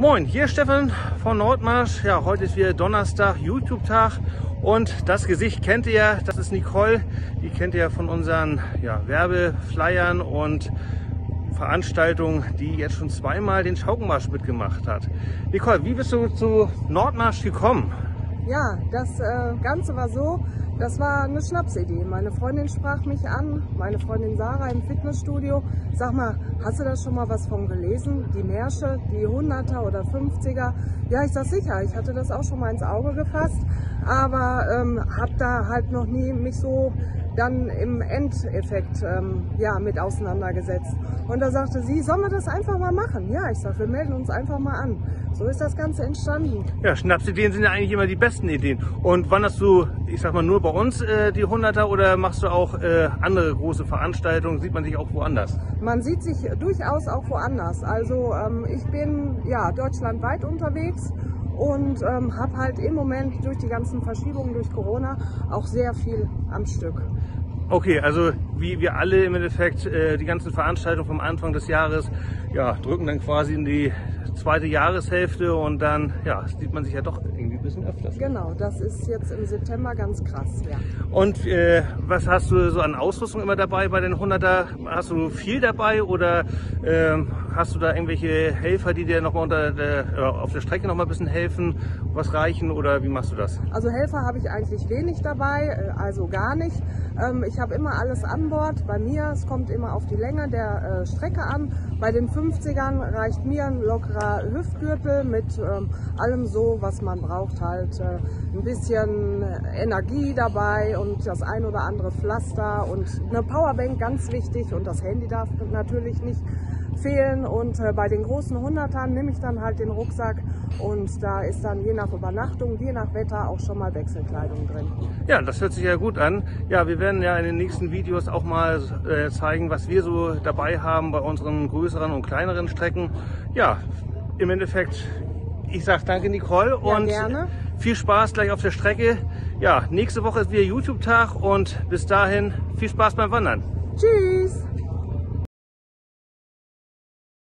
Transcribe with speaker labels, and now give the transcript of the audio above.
Speaker 1: Moin, hier ist Stefan von Nordmarsch. Ja, heute ist wieder Donnerstag, YouTube-Tag. Und das Gesicht kennt ihr, das ist Nicole. Die kennt ihr von unseren ja, Werbeflyern und Veranstaltungen, die jetzt schon zweimal den Schaukenmarsch mitgemacht hat. Nicole, wie bist du zu Nordmarsch gekommen?
Speaker 2: Ja, das äh, Ganze war so, das war eine Schnapsidee. Meine Freundin sprach mich an, meine Freundin Sarah im Fitnessstudio. Sag mal, hast du da schon mal was von gelesen? Die Märsche, die 100er oder 50er? Ja, ich sag sicher, ich hatte das auch schon mal ins Auge gefasst, aber ähm, habe da halt noch nie mich so dann im Endeffekt ähm, ja, mit auseinandergesetzt. Und da sagte sie, sollen wir das einfach mal machen? Ja, ich sage, wir melden uns einfach mal an. So ist das Ganze entstanden.
Speaker 1: Ja, Schnapsideen sind ja eigentlich immer die besten Ideen. Und wann hast du, ich sag mal, nur bei uns äh, die 100er oder machst du auch äh, andere große Veranstaltungen? Sieht man sich auch woanders?
Speaker 2: Man sieht sich durchaus auch woanders. Also ähm, ich bin ja deutschlandweit unterwegs und ähm, habe halt im Moment durch die ganzen Verschiebungen durch Corona auch sehr viel am Stück.
Speaker 1: Okay, also wie wir alle im Endeffekt äh, die ganzen Veranstaltungen vom Anfang des Jahres ja, drücken dann quasi in die zweite Jahreshälfte und dann ja, sieht man sich ja doch irgendwie ein bisschen öfters.
Speaker 2: Genau, das ist jetzt im September ganz krass, ja.
Speaker 1: Und äh, was hast du so an Ausrüstung immer dabei bei den 100er? Hast du viel dabei oder äh, hast du da irgendwelche Helfer, die dir nochmal unter der, auf der Strecke noch mal ein bisschen helfen, was reichen oder wie machst du das?
Speaker 2: Also Helfer habe ich eigentlich wenig dabei, äh, also gar nicht. Ähm, ich habe immer alles an Bord bei mir. Es kommt immer auf die Länge der äh, Strecke an. Bei den 50ern reicht mir ein lockerer Hüftgürtel mit ähm, allem so, was man braucht. Halt äh, ein bisschen Energie dabei und das ein oder andere Pflaster und eine Powerbank ganz wichtig und das Handy darf natürlich nicht fehlen und äh, bei den großen Hundertern nehme ich dann halt den Rucksack und da ist dann je nach Übernachtung, je nach Wetter auch schon mal Wechselkleidung drin.
Speaker 1: Ja, das hört sich ja gut an. Ja, wir werden ja in den nächsten Videos auch mal äh, zeigen, was wir so dabei haben bei unseren größeren und kleineren Strecken. Ja, im Endeffekt, ich sage danke Nicole
Speaker 2: Ja,
Speaker 1: und
Speaker 2: gerne.
Speaker 1: viel Spaß gleich auf der Strecke. Ja, nächste Woche ist wieder YouTube-Tag und bis dahin viel Spaß beim Wandern.
Speaker 2: Tschüss!